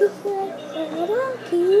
Security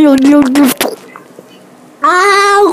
Meu Deus do céu. Ah,